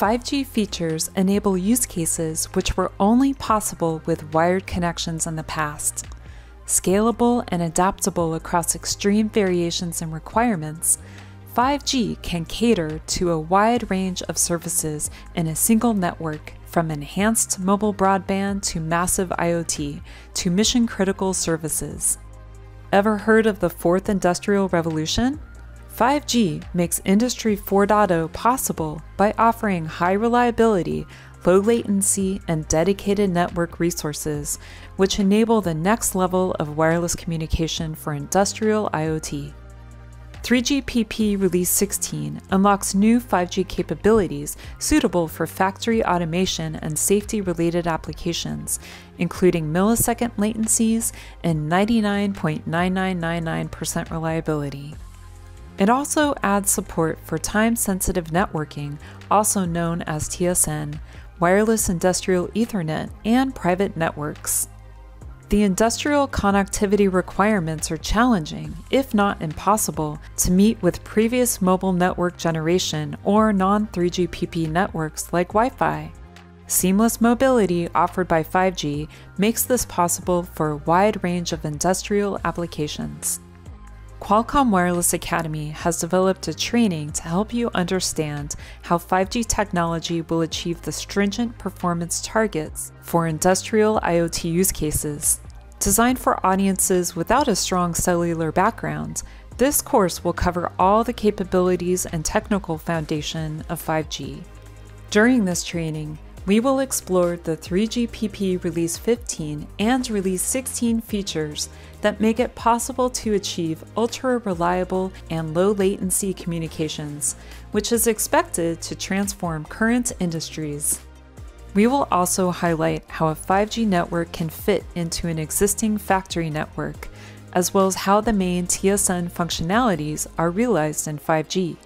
5G features enable use cases which were only possible with wired connections in the past. Scalable and adaptable across extreme variations and requirements, 5G can cater to a wide range of services in a single network from enhanced mobile broadband to massive IoT to mission critical services. Ever heard of the fourth industrial revolution? 5G makes Industry 4.0 possible by offering high reliability, low latency, and dedicated network resources, which enable the next level of wireless communication for industrial IoT. 3GPP Release 16 unlocks new 5G capabilities suitable for factory automation and safety related applications, including millisecond latencies and 99.9999% reliability. It also adds support for time sensitive networking, also known as TSN, wireless industrial Ethernet, and private networks. The industrial connectivity requirements are challenging, if not impossible, to meet with previous mobile network generation or non 3GPP networks like Wi Fi. Seamless mobility offered by 5G makes this possible for a wide range of industrial applications. Qualcomm Wireless Academy has developed a training to help you understand how 5G technology will achieve the stringent performance targets for industrial IoT use cases. Designed for audiences without a strong cellular background, this course will cover all the capabilities and technical foundation of 5G. During this training, we will explore the 3GPP Release 15 and Release 16 features that make it possible to achieve ultra reliable and low latency communications, which is expected to transform current industries. We will also highlight how a 5G network can fit into an existing factory network, as well as how the main TSN functionalities are realized in 5G.